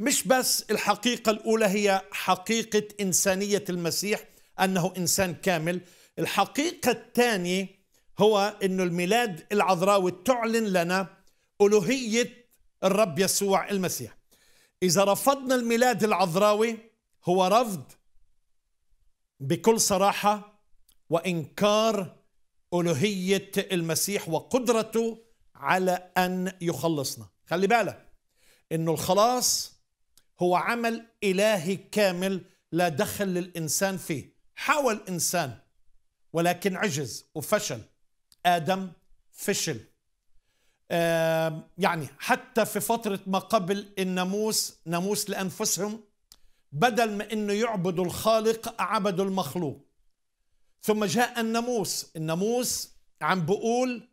مش بس الحقيقة الأولى هي حقيقة إنسانية المسيح أنه إنسان كامل. الحقيقة الثانية هو أنه الميلاد العذراوي تعلن لنا ألوهية الرب يسوع المسيح. إذا رفضنا الميلاد العذراوي هو رفض بكل صراحة وإنكار ألوهية المسيح وقدرته على أن يخلصنا. خلي بالك إنه الخلاص هو عمل إلهي كامل لا دخل للإنسان فيه. حاول إنسان ولكن عجز وفشل. آدم فشل. يعني حتى في فترة ما قبل الناموس ناموس لأنفسهم بدل ما أنه يعبدوا الخالق عبدوا المخلوق. ثم جاء الناموس. الناموس عم بقول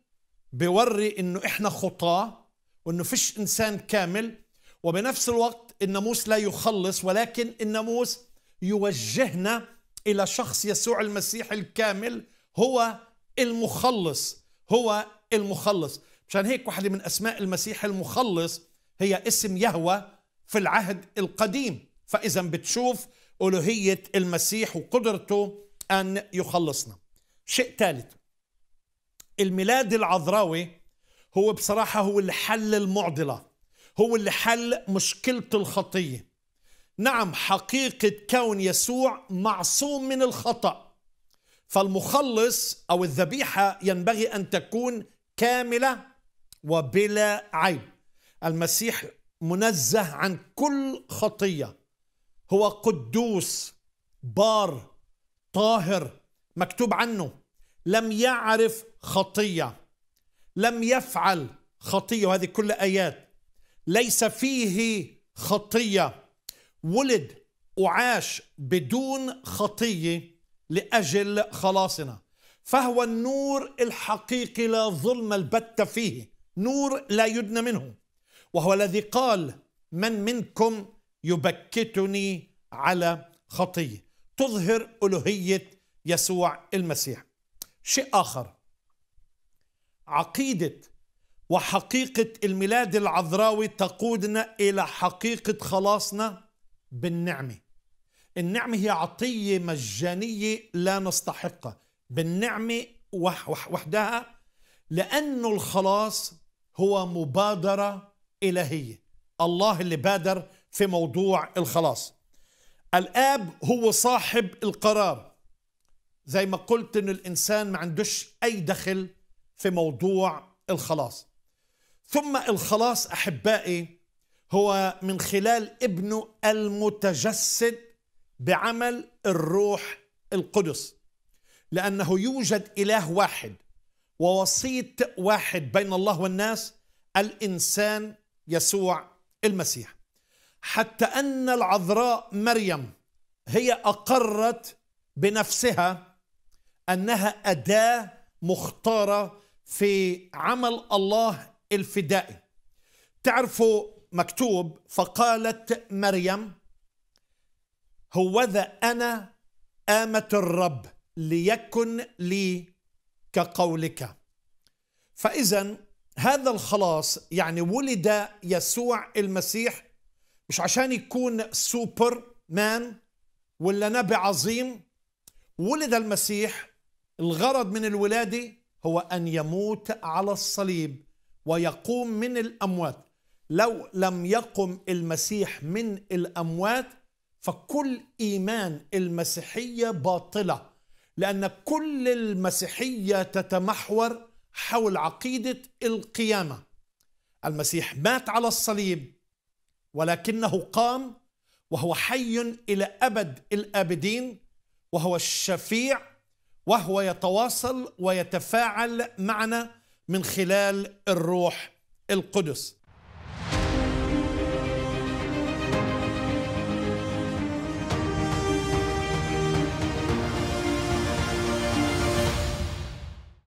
بوري أنه إحنا خطاة وأنه فيش إنسان كامل. وبنفس الوقت الناموس لا يخلص ولكن الناموس يوجهنا إلى شخص يسوع المسيح الكامل هو المخلص هو المخلص. مشان هيك واحدة من أسماء المسيح المخلص هي اسم يهوى في العهد القديم. فإذا بتشوف ألوهية المسيح وقدرته أن يخلصنا. شيء ثالث الميلاد العذراوي هو بصراحة هو اللي حل المعضلة. هو اللي حل مشكلة الخطية. نعم حقيقة كون يسوع معصوم من الخطأ. فالمخلص أو الذبيحة ينبغي أن تكون كاملة وبلا عيب. المسيح منزه عن كل خطية. هو قدوس بار طاهر مكتوب عنه. لم يعرف خطية. لم يفعل خطية. وهذه كل آيات. ليس فيه خطية. ولد وعاش بدون خطية لأجل خلاصنا. فهو النور الحقيقي لا ظلم البت فيه. نور لا يدنى منه. وهو الذي قال من منكم يبكتني على خطية؟ تظهر ألوهية يسوع المسيح. شيء آخر. عقيدة وحقيقة الميلاد العذراوي تقودنا إلى حقيقة خلاصنا بالنعمة. النعمة هي عطية مجانية لا نستحقها. بالنعمة وحدها لأنه الخلاص هو مبادرة إلهية. الله اللي بادر في موضوع الخلاص. الآب هو صاحب القرار. زي ما قلت ان الإنسان ما عندوش أي دخل في موضوع الخلاص. ثم الخلاص أحبائي هو من خلال ابنه المتجسد بعمل الروح القدس لأنه يوجد إله واحد ووسيط واحد بين الله والناس الإنسان يسوع المسيح. حتى أن العذراء مريم هي أقرت بنفسها أنها أداة مختارة في عمل الله الفدائي. تعرفوا مكتوب فقالت مريم هوذا أنا آمة الرب ليكن لي كقولك. فإذا هذا الخلاص يعني ولد يسوع المسيح مش عشان يكون سوبر مان ولا نبي عظيم ولد المسيح الغرض من الولادة هو أن يموت على الصليب ويقوم من الأموات. لو لم يقم المسيح من الأموات فكل إيمان المسيحية باطلة لأن كل المسيحية تتمحور حول عقيدة القيامة. المسيح مات على الصليب ولكنه قام وهو حي إلى أبد الآبدين وهو الشفيع وهو يتواصل ويتفاعل معنا من خلال الروح القدس.